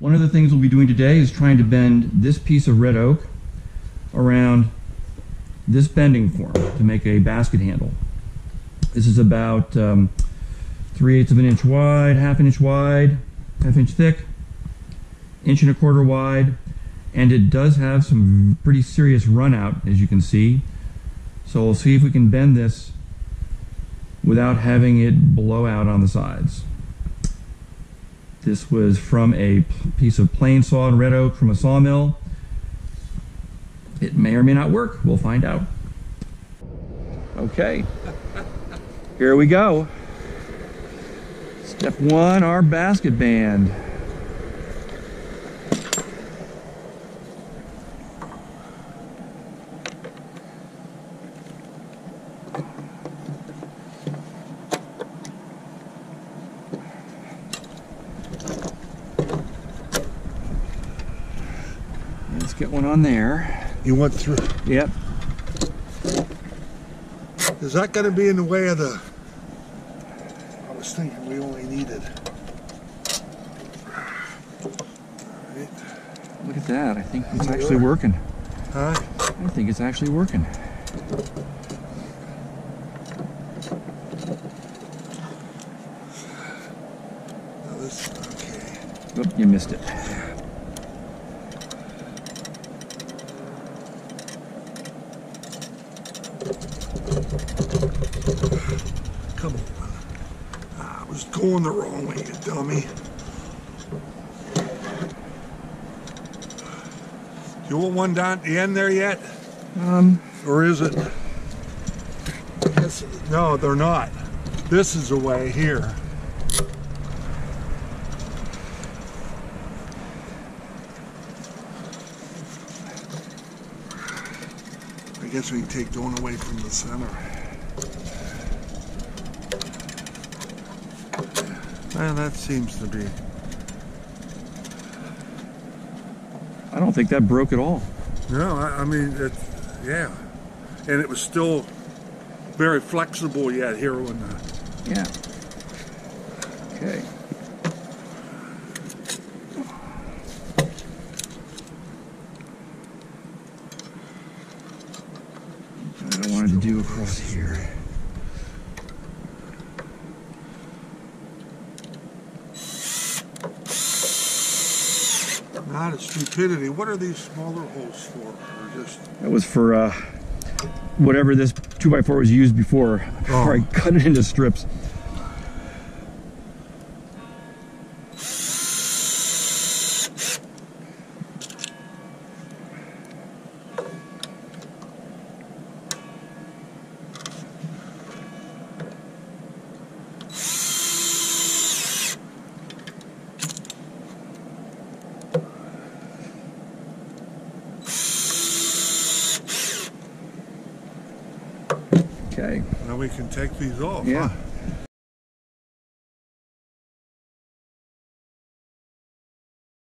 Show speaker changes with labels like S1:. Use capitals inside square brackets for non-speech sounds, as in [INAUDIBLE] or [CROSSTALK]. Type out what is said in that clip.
S1: One of the things we'll be doing today is trying to bend this piece of red oak around this bending form to make a basket handle. This is about um, 3 eighths of an inch wide, half an inch wide, half inch thick, inch and a quarter wide, and it does have some pretty serious run out as you can see. So we'll see if we can bend this without having it blow out on the sides. This was from a piece of plain sawed red oak from a sawmill. It may or may not work. We'll find out. Okay, here we go. Step one, our basket band. Let's get one on there.
S2: You went through.
S1: Yep.
S2: Is that going to be in the way of the? I was thinking we only needed. Right.
S1: Look at that. I think it's actually working.
S2: Huh?
S1: I think it's actually working.
S2: No, this. Okay.
S1: Oop, you missed it.
S2: Come on. I was going the wrong way, you dummy. You want one down at the end there yet?
S1: Um,
S2: Or is it? Yes, no, they're not. This is the way here. I guess we can take the one away from the center. Well, that seems to be.
S1: I don't think that broke at all.
S2: No, I, I mean, it, yeah. And it was still very flexible yet here when the.
S1: Yeah. Okay. What I wanted to here.
S2: Not a stupidity. What are these smaller holes for? Or just.
S1: That was for uh, whatever this 2x4 was used before, [LAUGHS] before I
S2: Oh.
S1: cut it into strips.
S2: Now we can take these off.
S1: Yeah.
S2: Huh?